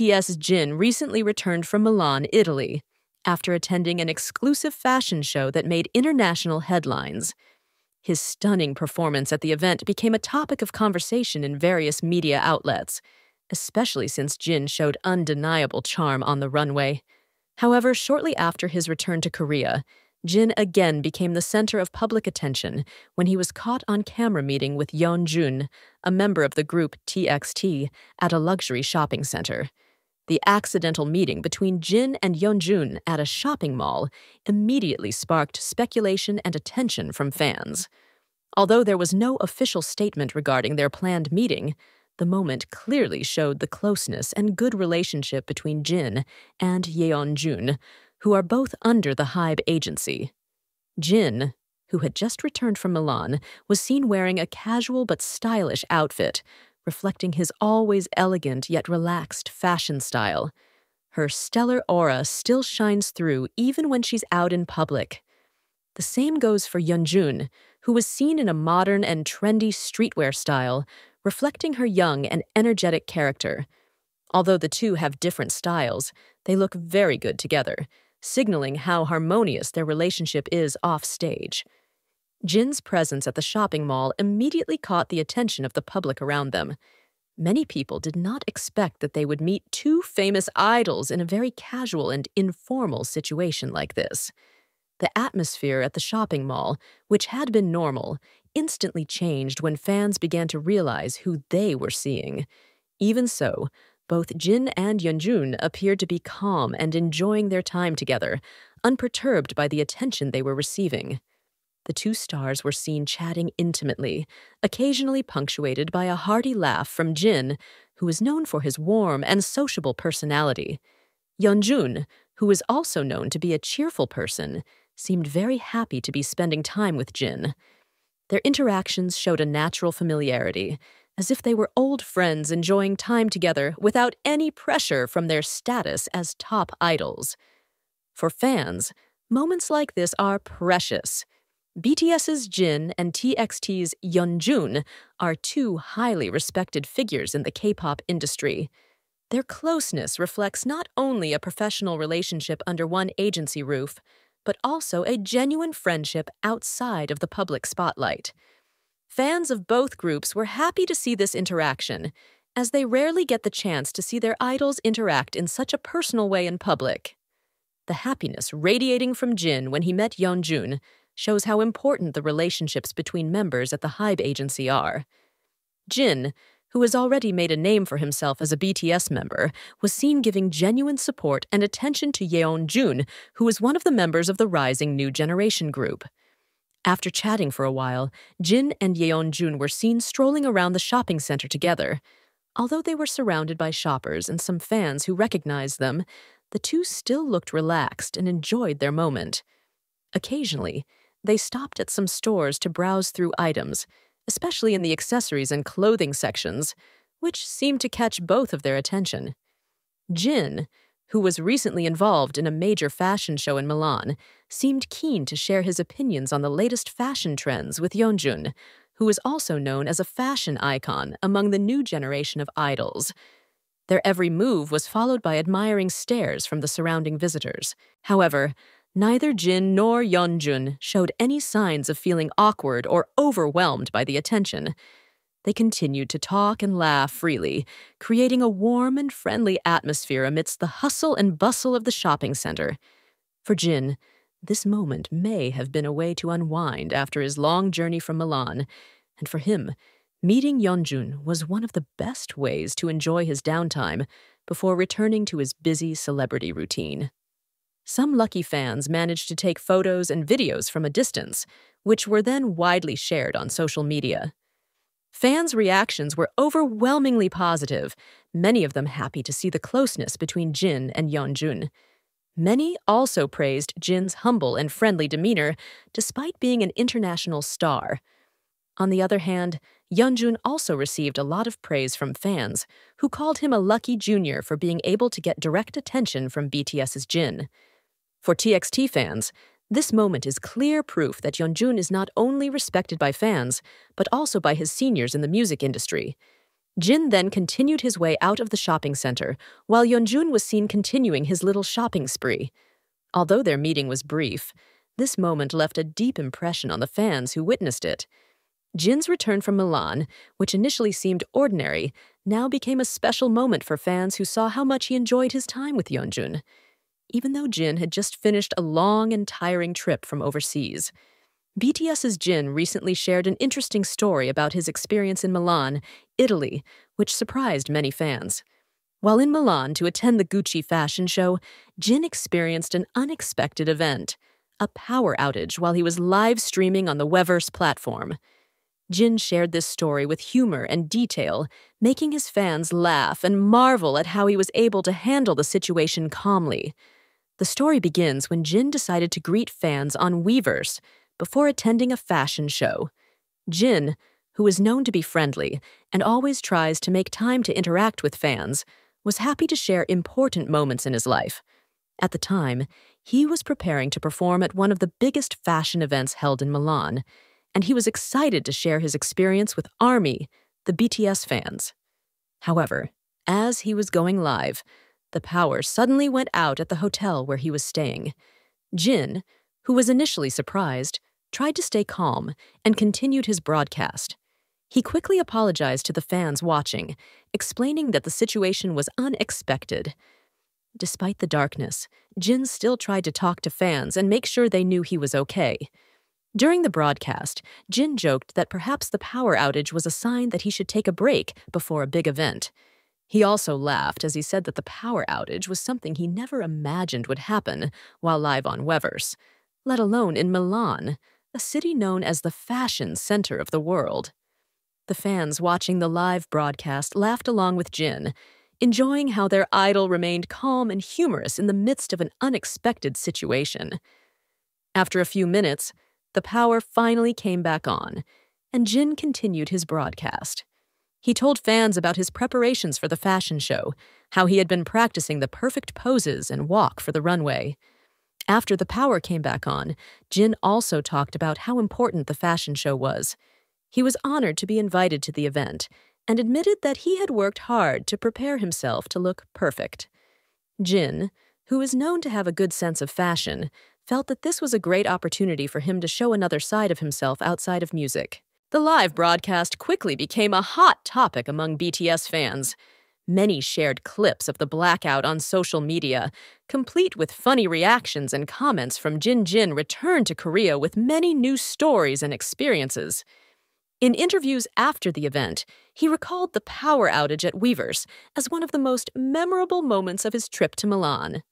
BTS Jin recently returned from Milan, Italy, after attending an exclusive fashion show that made international headlines. His stunning performance at the event became a topic of conversation in various media outlets, especially since Jin showed undeniable charm on the runway. However, shortly after his return to Korea, Jin again became the center of public attention when he was caught on camera meeting with Yeonjun, a member of the group TXT, at a luxury shopping center. The accidental meeting between Jin and Yeonjun at a shopping mall immediately sparked speculation and attention from fans. Although there was no official statement regarding their planned meeting, the moment clearly showed the closeness and good relationship between Jin and Yeonjun, who are both under the Hybe agency. Jin, who had just returned from Milan, was seen wearing a casual but stylish outfit, reflecting his always elegant yet relaxed fashion style. Her stellar aura still shines through even when she's out in public. The same goes for Yeonjun, who was seen in a modern and trendy streetwear style, reflecting her young and energetic character. Although the two have different styles, they look very good together, signaling how harmonious their relationship is off stage. Jin's presence at the shopping mall immediately caught the attention of the public around them. Many people did not expect that they would meet two famous idols in a very casual and informal situation like this. The atmosphere at the shopping mall, which had been normal, instantly changed when fans began to realize who they were seeing. Even so, both Jin and Yeonjun appeared to be calm and enjoying their time together, unperturbed by the attention they were receiving. The two stars were seen chatting intimately, occasionally punctuated by a hearty laugh from Jin, who is known for his warm and sociable personality. Yeonjun, who is also known to be a cheerful person, seemed very happy to be spending time with Jin. Their interactions showed a natural familiarity, as if they were old friends enjoying time together without any pressure from their status as top idols. For fans, moments like this are precious. BTS's Jin and TXT's Yeonjun are two highly respected figures in the K-pop industry. Their closeness reflects not only a professional relationship under one agency roof, but also a genuine friendship outside of the public spotlight. Fans of both groups were happy to see this interaction, as they rarely get the chance to see their idols interact in such a personal way in public. The happiness radiating from Jin when he met Yeonjun shows how important the relationships between members at the Hybe agency are. Jin, who has already made a name for himself as a BTS member, was seen giving genuine support and attention to Yeonjun, who is one of the members of the rising new generation group. After chatting for a while, Jin and Yeonjun were seen strolling around the shopping center together. Although they were surrounded by shoppers and some fans who recognized them, the two still looked relaxed and enjoyed their moment. Occasionally, they stopped at some stores to browse through items, especially in the accessories and clothing sections, which seemed to catch both of their attention. Jin, who was recently involved in a major fashion show in Milan, seemed keen to share his opinions on the latest fashion trends with Yeonjun, who is also known as a fashion icon among the new generation of idols. Their every move was followed by admiring stares from the surrounding visitors. However, neither Jin nor Yeonjun showed any signs of feeling awkward or overwhelmed by the attention. They continued to talk and laugh freely, creating a warm and friendly atmosphere amidst the hustle and bustle of the shopping center. For Jin, this moment may have been a way to unwind after his long journey from Milan, and for him, meeting Yeonjun was one of the best ways to enjoy his downtime before returning to his busy celebrity routine. Some lucky fans managed to take photos and videos from a distance, which were then widely shared on social media. Fans' reactions were overwhelmingly positive, many of them happy to see the closeness between Jin and Yeonjun. Many also praised Jin's humble and friendly demeanor, despite being an international star. On the other hand, Yeonjun also received a lot of praise from fans, who called him a lucky junior for being able to get direct attention from BTS's Jin. For TXT fans, this moment is clear proof that Yeonjun is not only respected by fans, but also by his seniors in the music industry. Jin then continued his way out of the shopping center, while Yeonjun was seen continuing his little shopping spree. Although their meeting was brief, this moment left a deep impression on the fans who witnessed it. Jin's return from Milan, which initially seemed ordinary, now became a special moment for fans who saw how much he enjoyed his time with Yeonjun. Even though Jin had just finished a long and tiring trip from overseas, BTS's Jin recently shared an interesting story about his experience in Milan, Italy, which surprised many fans. While in Milan to attend the Gucci fashion show, Jin experienced an unexpected event a power outage while he was live streaming on the Weverse platform. Jin shared this story with humor and detail, making his fans laugh and marvel at how he was able to handle the situation calmly. The story begins when Jin decided to greet fans on Weverse before attending a fashion show. Jin, who is known to be friendly and always tries to make time to interact with fans, was happy to share important moments in his life. At the time, he was preparing to perform at one of the biggest fashion events held in Milan and he was excited to share his experience with ARMY, the BTS fans. However, as he was going live, the power suddenly went out at the hotel where he was staying. Jin, who was initially surprised, tried to stay calm and continued his broadcast. He quickly apologized to the fans watching, explaining that the situation was unexpected. Despite the darkness, Jin still tried to talk to fans and make sure they knew he was okay. During the broadcast, Jin joked that perhaps the power outage was a sign that he should take a break before a big event. He also laughed as he said that the power outage was something he never imagined would happen while live on Weverse, let alone in Milan, a city known as the fashion center of the world. The fans watching the live broadcast laughed along with Jin, enjoying how their idol remained calm and humorous in the midst of an unexpected situation. After a few minutes, the power finally came back on, and Jin continued his broadcast. He told fans about his preparations for the fashion show, how he had been practicing the perfect poses and walk for the runway. After the power came back on, Jin also talked about how important the fashion show was. He was honored to be invited to the event and admitted that he had worked hard to prepare himself to look perfect. Jin, who is known to have a good sense of fashion, felt that this was a great opportunity for him to show another side of himself outside of music. The live broadcast quickly became a hot topic among BTS fans. Many shared clips of the blackout on social media, complete with funny reactions and comments from Jin Jin returned to Korea with many new stories and experiences. In interviews after the event, he recalled the power outage at Weverse as one of the most memorable moments of his trip to Milan.